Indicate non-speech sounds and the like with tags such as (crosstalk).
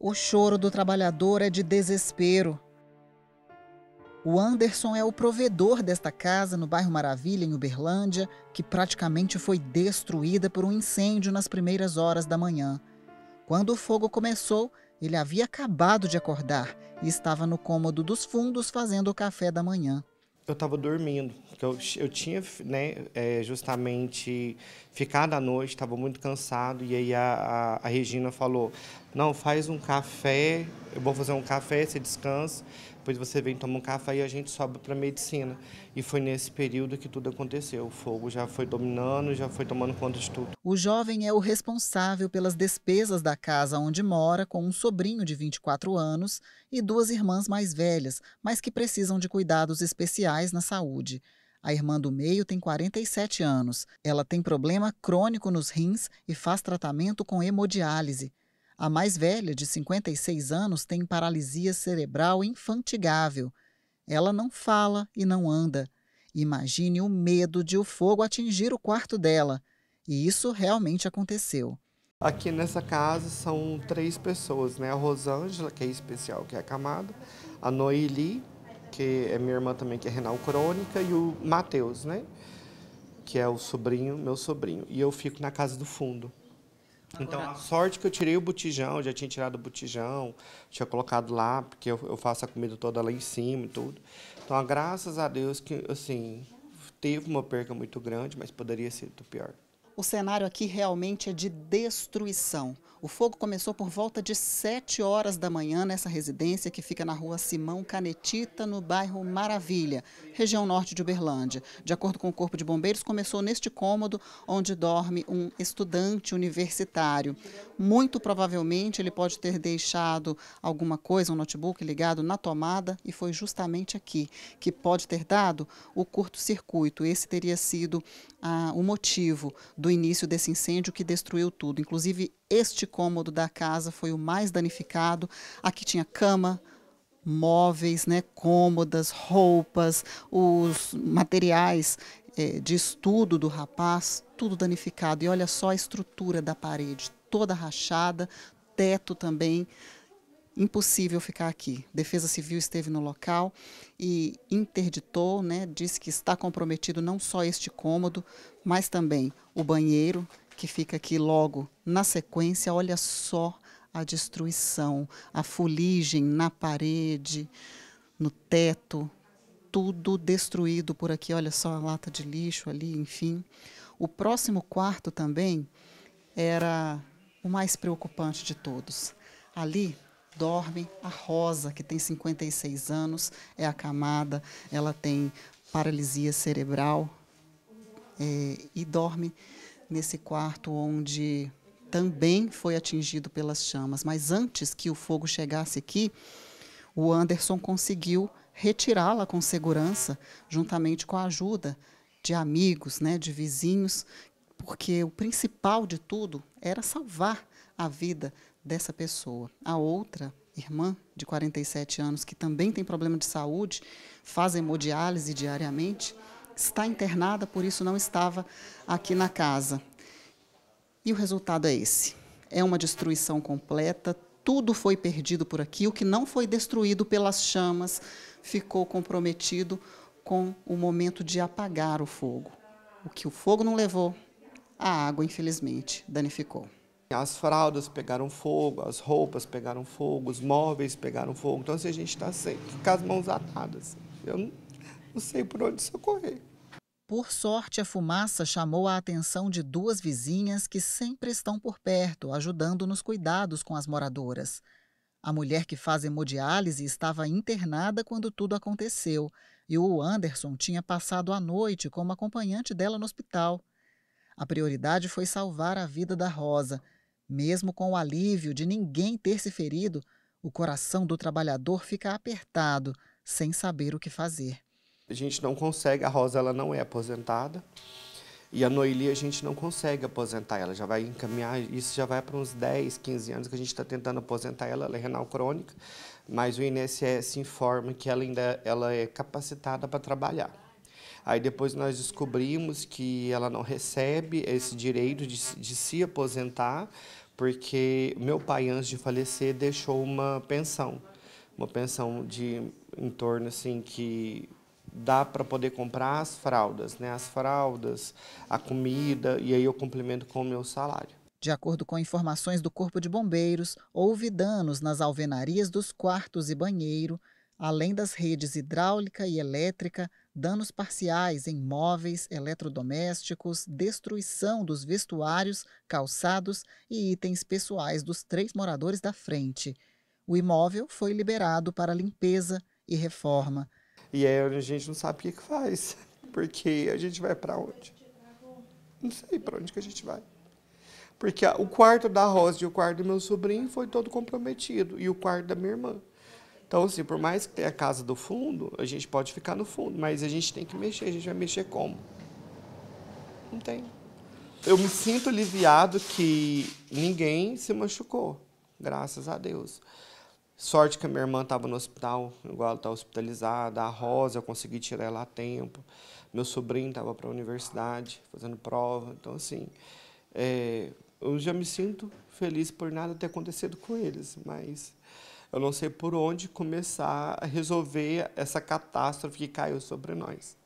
O choro do trabalhador é de desespero. O Anderson é o provedor desta casa no bairro Maravilha, em Uberlândia, que praticamente foi destruída por um incêndio nas primeiras horas da manhã. Quando o fogo começou, ele havia acabado de acordar e estava no cômodo dos fundos fazendo o café da manhã. Eu estava dormindo, eu, eu tinha né, é, justamente ficado à noite, estava muito cansado, e aí a, a, a Regina falou, não, faz um café, eu vou fazer um café, você descansa, depois você vem tomar um café e a gente sobe para medicina. E foi nesse período que tudo aconteceu. O fogo já foi dominando, já foi tomando conta de tudo. O jovem é o responsável pelas despesas da casa onde mora, com um sobrinho de 24 anos e duas irmãs mais velhas, mas que precisam de cuidados especiais na saúde. A irmã do meio tem 47 anos. Ela tem problema crônico nos rins e faz tratamento com hemodiálise. A mais velha, de 56 anos, tem paralisia cerebral infantigável. Ela não fala e não anda. Imagine o medo de o fogo atingir o quarto dela. E isso realmente aconteceu. Aqui nessa casa são três pessoas, né? A Rosângela, que é especial, que é acamada, a Noeli, que é minha irmã também, que é renal crônica, e o Matheus, né? Que é o sobrinho, meu sobrinho. E eu fico na casa do fundo. Então, a sorte que eu tirei o botijão, já tinha tirado o botijão, tinha colocado lá, porque eu, eu faço a comida toda lá em cima e tudo. Então, graças a Deus que, assim, teve uma perca muito grande, mas poderia ser do pior. O cenário aqui realmente é de destruição. O fogo começou por volta de 7 horas da manhã nessa residência que fica na rua Simão Canetita, no bairro Maravilha, região norte de Uberlândia. De acordo com o Corpo de Bombeiros, começou neste cômodo onde dorme um estudante universitário. Muito provavelmente ele pode ter deixado alguma coisa, um notebook ligado na tomada, e foi justamente aqui que pode ter dado o curto-circuito. Esse teria sido ah, o motivo do início desse incêndio que destruiu tudo. Inclusive, este cômodo da casa foi o mais danificado. Aqui tinha cama, móveis, né, cômodas, roupas, os materiais é, de estudo do rapaz, tudo danificado. E olha só a estrutura da parede, toda rachada, teto também. Impossível ficar aqui. Defesa Civil esteve no local e interditou, né, disse que está comprometido não só este cômodo, mas também o banheiro que fica aqui logo na sequência. Olha só a destruição, a fuligem na parede, no teto, tudo destruído por aqui. Olha só a lata de lixo ali, enfim. O próximo quarto também era o mais preocupante de todos. Ali dorme a Rosa, que tem 56 anos, é acamada, ela tem paralisia cerebral é, e dorme nesse quarto onde também foi atingido pelas chamas. Mas antes que o fogo chegasse aqui, o Anderson conseguiu retirá-la com segurança, juntamente com a ajuda de amigos, né, de vizinhos, porque o principal de tudo era salvar a vida dessa pessoa. A outra irmã de 47 anos, que também tem problema de saúde, faz hemodiálise diariamente, está internada, por isso não estava aqui na casa. E o resultado é esse: é uma destruição completa, tudo foi perdido por aqui, o que não foi destruído pelas chamas ficou comprometido com o momento de apagar o fogo. O que o fogo não levou, a água, infelizmente, danificou. As fraldas pegaram fogo, as roupas pegaram fogo, os móveis pegaram fogo. Então, assim, a gente está sempre com as mãos atadas. Eu não, sei por onde socorrer. Por sorte, a fumaça chamou a atenção de duas vizinhas que sempre estão por perto, ajudando nos cuidados com as moradoras. A mulher que faz hemodiálise estava internada quando tudo aconteceu e o Anderson tinha passado a noite como acompanhante dela no hospital. A prioridade foi salvar a vida da Rosa. Mesmo com o alívio de ninguém ter se ferido, o coração do trabalhador fica apertado, sem saber o que fazer. A gente não consegue, a Rosa ela não é aposentada. E a Noeli a gente não consegue aposentar ela, já vai encaminhar, isso já vai para uns 10, 15 anos que a gente está tentando aposentar ela, ela é renal crônica, mas o INSS informa que ela ainda ela é capacitada para trabalhar. Aí depois nós descobrimos que ela não recebe esse direito de, de se aposentar, porque meu pai, antes de falecer, deixou uma pensão. Uma pensão de em torno assim que dá para poder comprar as fraldas, né? As fraldas, a comida, e aí eu complemento com o meu salário. De acordo com informações do Corpo de Bombeiros, houve danos nas alvenarias dos quartos e banheiro, além das redes hidráulica e elétrica, danos parciais em móveis, eletrodomésticos, destruição dos vestuários, calçados e itens pessoais dos três moradores da frente. O imóvel foi liberado para limpeza e reforma. E aí a gente não sabe o que, faz, (laughs) porque a gente vai para onde? Não sei para onde que a gente vai. Porque o quarto da Rosa e o quarto do meu sobrinho foi todo comprometido, e o quarto da minha irmã. Então, assim, por mais que tenha a casa do fundo, a gente pode ficar no fundo, mas a gente tem que mexer. A gente vai mexer como? Não tem. Eu me sinto aliviado que ninguém se machucou, graças a Deus. Sorte que a minha irmã estava no hospital, igual ela está hospitalizada. A Rosa, eu consegui tirar ela a tempo. Meu sobrinho estava para a universidade, fazendo prova. Então, assim, é, eu já me sinto feliz por nada ter acontecido com eles, mas eu não sei por onde começar a resolver essa catástrofe que caiu sobre nós.